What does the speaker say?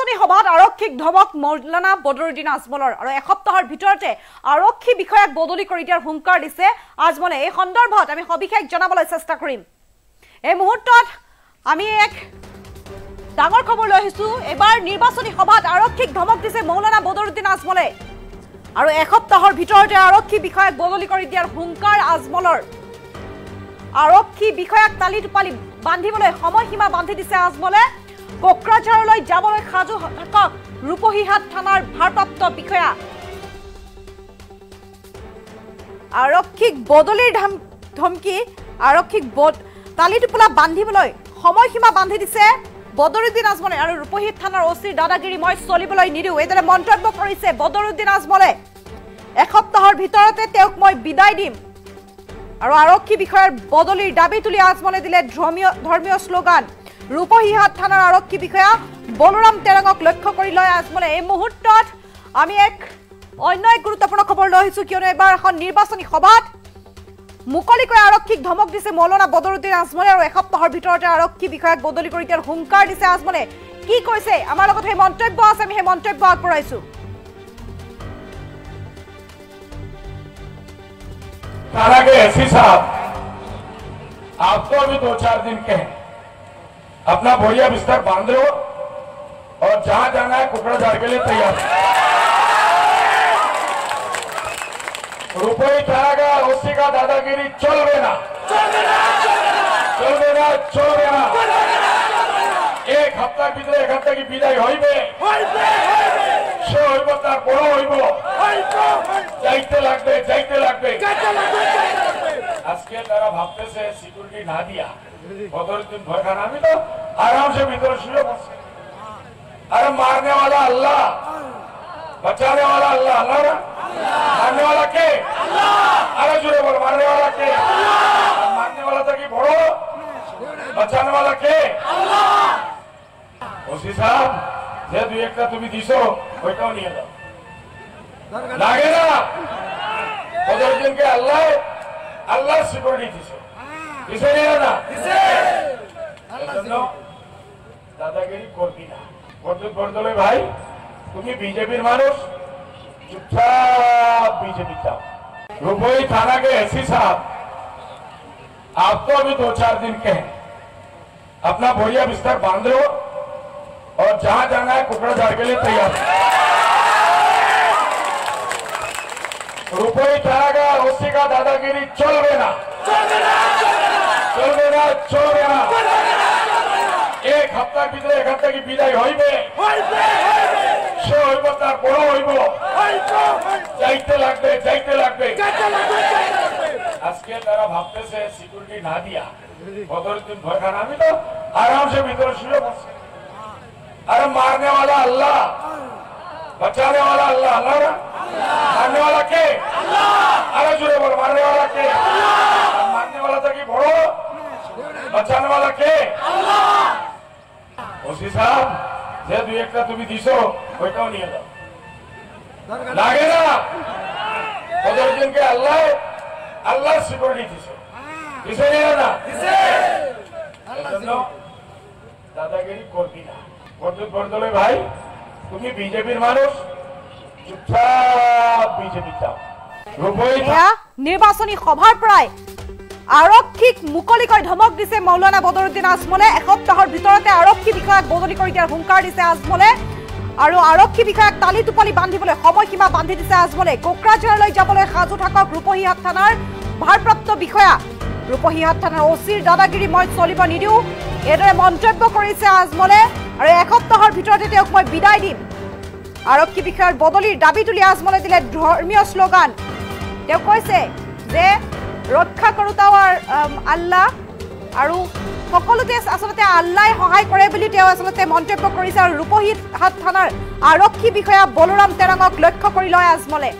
নিৰ্বাচনী সভাত আৰক্ষীক ধমক মৌলানা বদৰুদ্দিন আজমলৰ। আৰু এসপ্তাহৰ ভিতৰতে আৰক্ষী বিষয়াক বদলি কৰি দিয়াৰ হুংকাৰ দিছে আজমলে। এই সন্দৰ্ভত আমি সবিশেষ জনাবলৈ চেষ্টা কৰিম। এই মুহূৰ্তত আমি এক ডাঙৰ খবৰ লৈ আহিছো। এইবাৰ নিৰ্বাচনী সভাত আৰক্ষীক ধমক দিছে মৌলানা বদৰুদ্দিন আজমলে। আৰু এসপ্তাহৰ ভিতৰতে আৰক্ষী বিষয়াক বদলি কৰি দিয়াৰ হুংকাৰ আজমলৰ। আৰক্ষী বিষয়াক তালি টোপালি বান্ধিবলৈ সময়সীমা বান্ধি দিছে আজমলে। কোকৰাঝাৰলৈ যাবলৈ সাজু থাকক। ৰূপহীহাট থানাৰ ভাৰপ্ৰাপ্ত বিষয়া। আৰক্ষীক বদলিৰ ধাম ধমকি আৰক্ষীক তালি টোপোলা বান্ধিবলৈ সময়সীমা বান্ধি দিছে বদৰুদ্দিন আজমলে আৰু ৰূপহীত থানাৰ অ চিৰ দাদাগিৰি মই চলিবলৈ নিদিওঁ। এইদৰে মন্তব্য কৰিছে বদৰুদ্দিন আজমলে। এসপ্তাহৰ ভিতৰতে তেওঁক মই বিদায় দিম। আৰু আৰক্ষী বিষয়াৰ বদলিৰ দাবী তুলি আজমলে দিলে ধৰ্মীয় ধৰ্মীয় শ্লোগান। ৰূপহীহাট থানাৰ আৰক্ষী বিষয়া বলোৰাম তেৰঙক লক্ষ্য কৰি লয় আজমলে এই মুহূৰ্তত আমি এক অন্য এক গুৰুত্বপূৰ্ণ খবৰ লৈ আহিছো কিয়নো এইবাৰ এখন নিৰ্বাচনী সভাত মুকলিকৈ আৰক্ষীক ধমক দিছে মৌলানা বদৰুদ্দিন আজমলে আৰু এসপ্তাহৰ ভিতৰতে আৰক্ষী বিষয়াক বদলি কৰি দিয়াৰ হুংকাৰ দিছে আজমলে কি কৈছে আমাৰ লগত সেই মন্তব্য আছে আমি সেই মন্তব্য আগবঢ়াইছো थाना के एसपी साहब आप तो अभी दो चार दिन के हैं अपना भोरिया बिस्तर बाँध लो और जहाँ जाना है कुकड़ा जाने के लिए तैयार। रुपये चलागा रोसी का दादागिरी चल देना चल देना चल देना एक हफ़्ता ভিতরে एक हफ़्ता की বিদায় হইবে হইবে সে হইব আজকে তারা ভাবতেছে সিকিউরিটি না দিয়া বদরুদ্দিন ভয় খান আমি তো আরামসে ভিতরে শুয়ে বসে अरे मारने वाला अल्लाह बचाने वाला अल्लाह अल्लाह ना मारने वाला के अरे जुड़े बोल मारने वाला के मारने वाला था कि बड़ो बचाने वाला के ওসি সাহেব যে দুই একটা তুমি দিছো ওইটাও নিয়ে যাও লাগে না বদরুদ্দিনকে আল্লাহ আল্লাহ সিকিউরিটি দিছে দিছে নিয়ে না এজন্য দাদাগিরি করবি না বরদুত বরদলে ভাই তুমি বিজেপির মানুষ चुपचाप बीजेपी जाओ रुपये थाना के एसपी साहब आप तो अभी दो चार दिन के हैं अपना बोरिया बिस्तर बांध लो और जहां जाना है कुकड़ा झाड़ के लिए तैयार রূপই টাকা রসিকা দাদাগিরি চলবে না। চলবে না চলবে না। এক হপ্তার ভিতরে এখান থেকে বিদায় হইবে। সে হইব তার বড় হইব যাইতে লাগবে যাইতে লাগবে। আজকে তারা ভাবতেছে সিকিউরিটি না দিয়া কতদিন ভয় খান আমি তো আরামসে ভিতরে শুয়ে বসছি আরে মারনে আল্লাহ বাঁচানে वाला আল্লাহ আল্লাহ মাননেওয়ালা কে তুমি দিছো ওইটাও আল্লাহ আল্লাহ সিকিউরিটি দিছে। দাদাগিরি করবি না। করতে ভাই তুমি বিজেপির মানুষ চুপচাপ এয়া নিৰ্বাচনী সভাৰ পৰাই আৰক্ষীক মুকলিকৈ ধমক দিছে মৌলানা বদৰুদ্দিন আজমলে। এসপ্তাহৰ ভিতৰতে আৰক্ষী বিষয়াক বদলি কৰি দিয়াৰ হুংকাৰ দিছে আজমলে। আৰু আৰক্ষী বিষয়াক তালি টোপালি বান্ধিবলৈ সময়সীমা বান্ধি দিছে আজমলে। কোকৰাঝাৰলৈ যাবলৈ সাজু থাকক ৰূপহীহাট থানাৰ ভাৰপ্ৰাপ্ত বিষয়া। ৰূপহীহাট থানাৰ অ চিৰ দাদাগিৰি মই চলিব নিদিওঁ। এইদৰে মন্তব্য কৰিছে আজমলে। আৰু এসপ্তাহৰ ভিতৰতে তেওঁক মই বিদায় দিম। আৰক্ষী বিষয়াৰ বদলিৰ দাবী তুলি আজমলে দিলে ধৰ্মীয় শ্লোগান। তেওঁ কৈছে যে ৰক্ষা কৰোতাও আৰ- আল্লাহ আৰু সকলোতে আচলতে আল্লাই সহায় কৰে বুলি তেওঁ আচলতে মন্তব্য কৰিছে। আৰু ৰূপহী হাট থানাৰ আৰক্ষী বিষয়া বলোৰাম তেৰঙক লক্ষ্য কৰি লয় আজমলে।